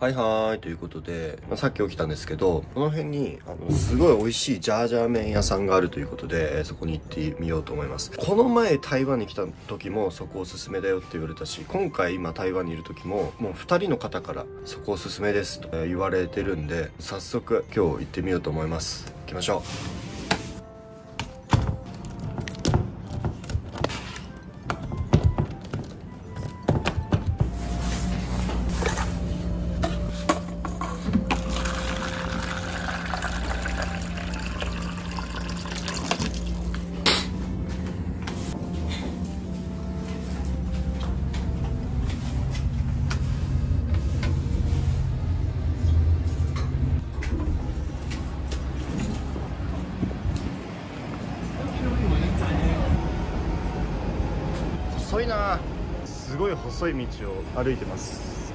はいはーいということで、まあ、さっき起きたんですけどこの辺にあのすごい美味しいジャージャー麺屋さんがあるということでそこに行ってみようと思います。この前台湾に来た時もそこおすすめだよって言われたし今回今台湾にいる時ももう2人の方からそこおすすめですと言われてるんで早速今日行ってみようと思います。行きましょう。すごい細い道を歩いてます。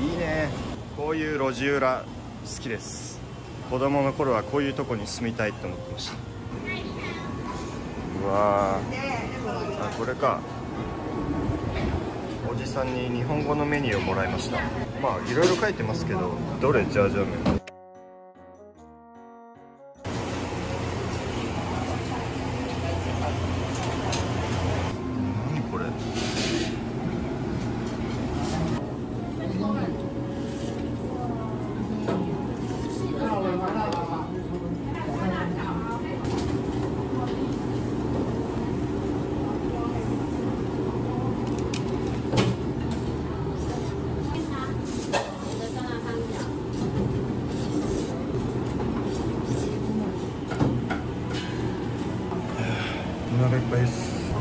いいね。こういう路地裏好きです。子供の頃はこういうとこに住みたいって思ってました。うわあこれか。おじさんに日本語のメニューをもらいました。まあいろいろ書いてますけどどれ？ジャージャー麺。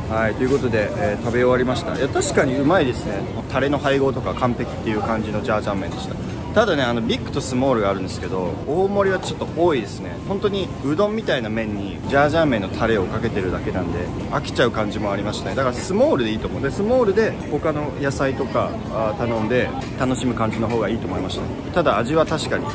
はいということで、えー、食べ終わりました。いや確かにうまいですね。タレの配合とか完璧っていう感じのジャージャー麺でした。ただねあのビッグとスモールがあるんですけど大盛りはちょっと多いですね。本当にうどんみたいな麺にジャージャー麺のタレをかけてるだけなんで飽きちゃう感じもありましたね。だからスモールでいいと思う。でスモールで他の野菜とか頼んで楽しむ感じの方がいいと思いました、ね、ただ味は確かに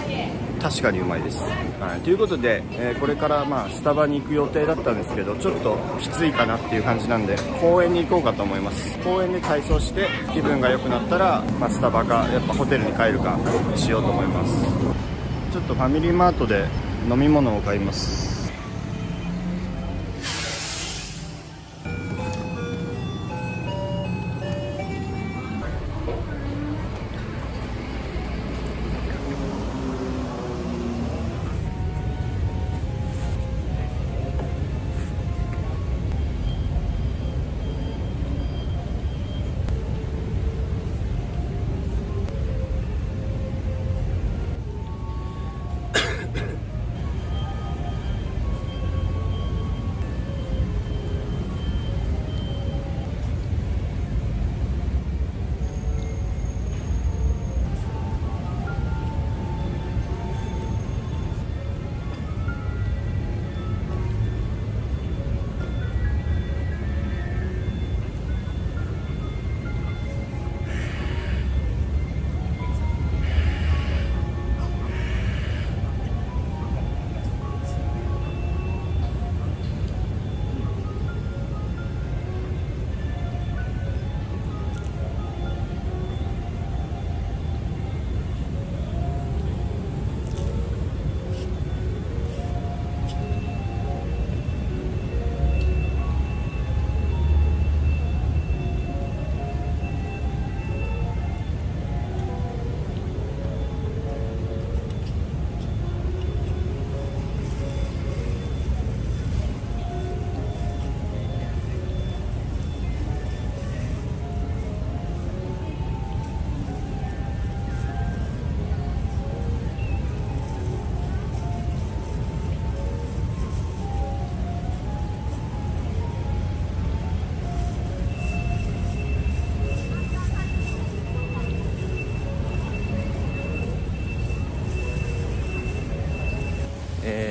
確かにうまいです、はい、ということで、えー、これからまあスタバに行く予定だったんですけどちょっときついかなっていう感じなんで公園に行こうかと思います。公園で体操して気分が良くなったら、まあ、スタバかやっぱホテルに帰るかしようと思います。ちょっとファミリーマートで飲み物を買います。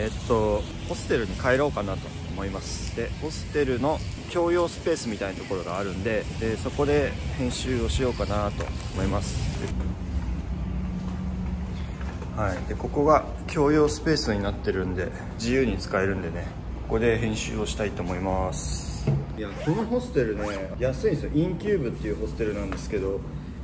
え、っとホステルに帰ろうかなと思います。でホステルの共用スペースみたいなところがあるんででそこで編集をしようかなと思います。はい。でここが共用スペースになってるんで自由に使えるんでね。ここで編集をしたいと思います。いやこのホステルね安いんですよ。インキューブっていうホステルなんですけど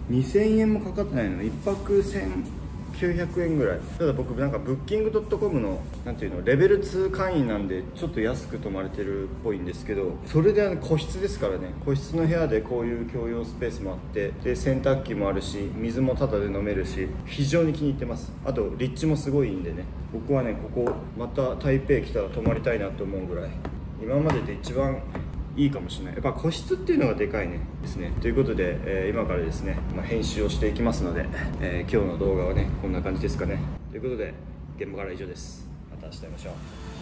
2000円もかかってないの。1泊1000 900円ぐらい。ただ僕なんかブッキングドットコムのなんていうのレベル2会員なんでちょっと安く泊まれてるっぽいんですけどそれであの個室ですからね。個室の部屋でこういう共用スペースもあってで洗濯機もあるし水もタダで飲めるし非常に気に入ってます。あと立地もすごいいいんでね。僕はねここまた台北来たら泊まりたいなと思うぐらい。今までで一番いいかもしれない。やっぱ個室っていうのがでかいね。ですね。ということで、えー今からですね、まあ、編集をしていきますので、えー今日の動画はねこんな感じですかね。ということで現場から以上です。また明日会いましょう。